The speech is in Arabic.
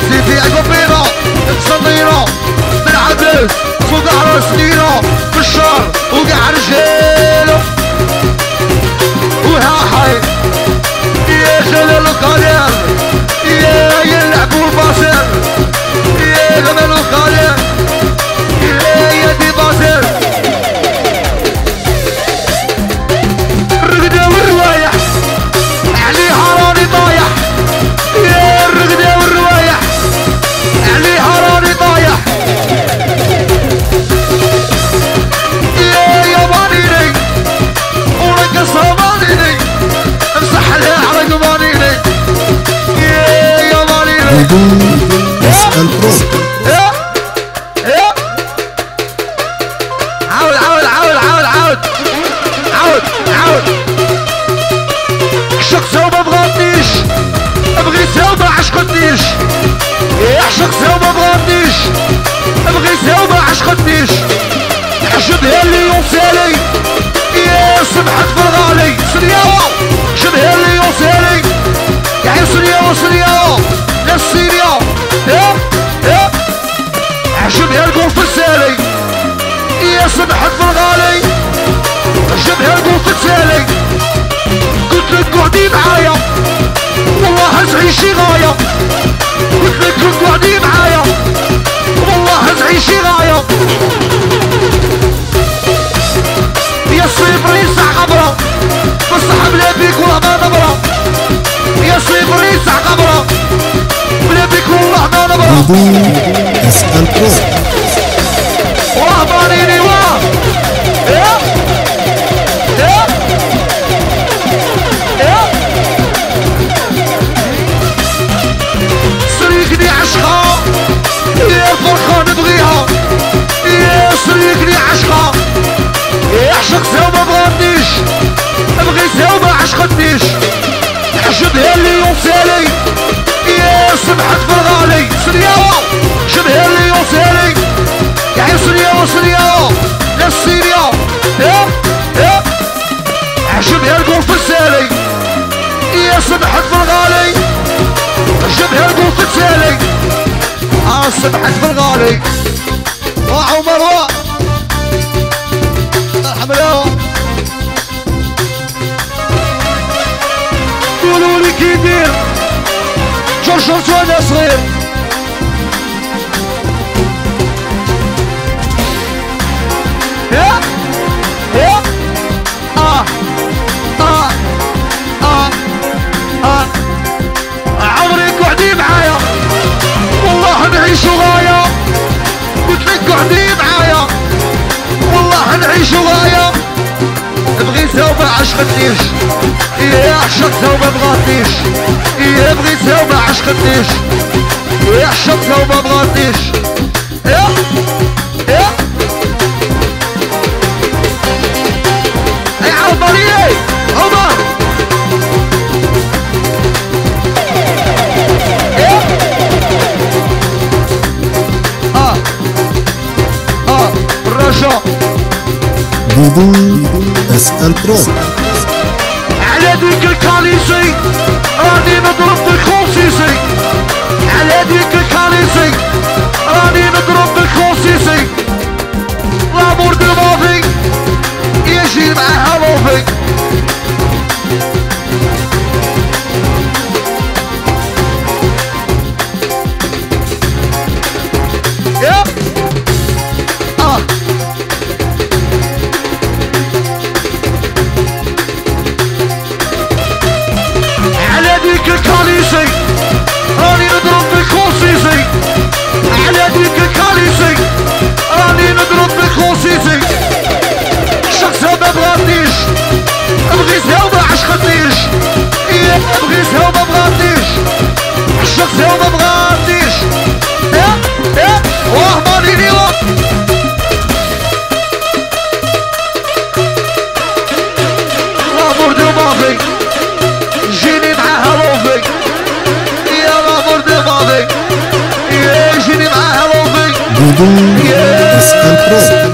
صوتي في عقبيرة صغيرة بالعبس boom, Pascal Pro. Voodoo is control. سمحت بالغالي راح مروه ارحم اليوم قولوا لي كي يدير جورج صغير. نعيش ورايا بغي ثوبة عشقتنيش إيه يا عشق ثوبة بغاتنيش إيه بغي ثوبة عشقتنيش إيه يا عشق ثوبة بغاتنيش إيه التوحيدي اس برو على ذيك الكاليجي راني مضروب Dum, yeah.